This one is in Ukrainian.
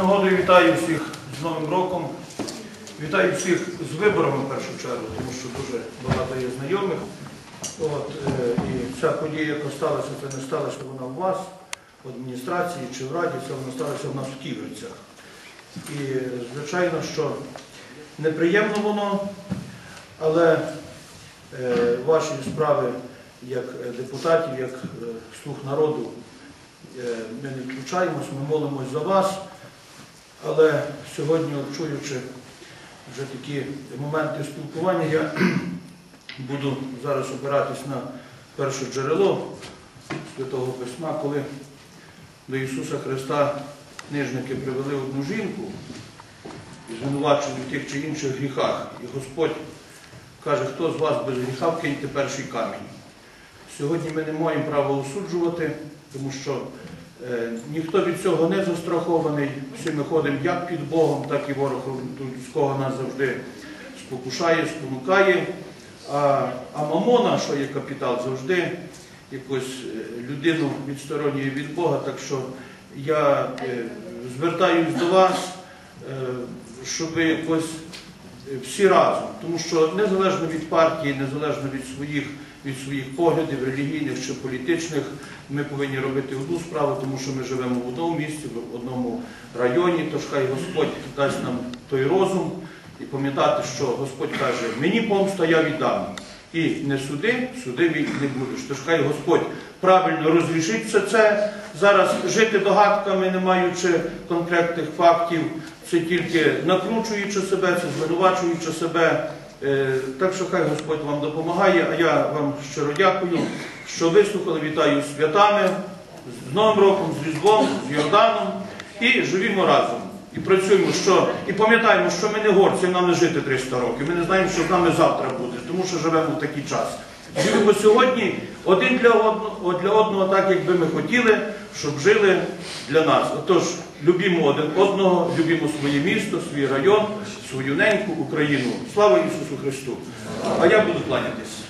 Нагодою вітаю всіх з Новим роком. Вітаю всіх з виборами в першу чергу, тому що дуже багато є знайомих. От, е, і ця подія, яка сталася, це не сталося вона у вас, в адміністрації чи в раді, це вона сталася в нас в Ківерцях. І звичайно, що неприємно воно, але е, ваші справи як депутатів, як е, слуг народу, е, ми не включаємось, ми молимось за вас. Але сьогодні, чуючи вже такі моменти спілкування, я буду зараз опиратись на перше джерело Святого Письма, коли до Ісуса Христа книжники привели одну жінку і звинувачили в тих чи інших гріхах. І Господь каже, хто з вас без гріха вкиньте перший камінь. Сьогодні ми не маємо права осуджувати, тому що Ніхто від цього не застрахований. Всі ми ходимо як під Богом, так і ворог людського нас завжди спокушає, спонукає. А, а мамона, що є капітал, завжди якось е, людину відсторонює від Бога. Так що я е, звертаюсь до вас, е, щоб якось е, всі разом, тому що незалежно від партії, незалежно від своїх від своїх поглядів, релігійних чи політичних, ми повинні робити одну справу, тому що ми живемо в одному місці, в одному районі, тож хай Господь дасть нам той розум і пам'ятати, що Господь каже, мені помста я віддам. І не суди, судивий не будеш. Тож хай Господь правильно розрішить все це. Зараз жити догадками, не маючи конкретних фактів, це тільки накручуючи себе, це звинувачуючи себе. Е, Так що хай Господь вам допомагає, а я вам щиро дякую, що вислухали. Вітаю святами, з Новим роком, з Різдвом, з Йорданом і живімо разом. І працюємо, що і пам'ятаємо, що ми не горці, нам не жити 300 років. Ми не знаємо, що з нами завтра буде, тому що живемо в такий час. Живемо сьогодні один для одного, для одного, так як би ми хотіли, щоб жили для нас. Отож, любімо один одного, любімо своє місто, свій район, свою неньку Україну. Слава Ісусу Христу! А я буду кланятись.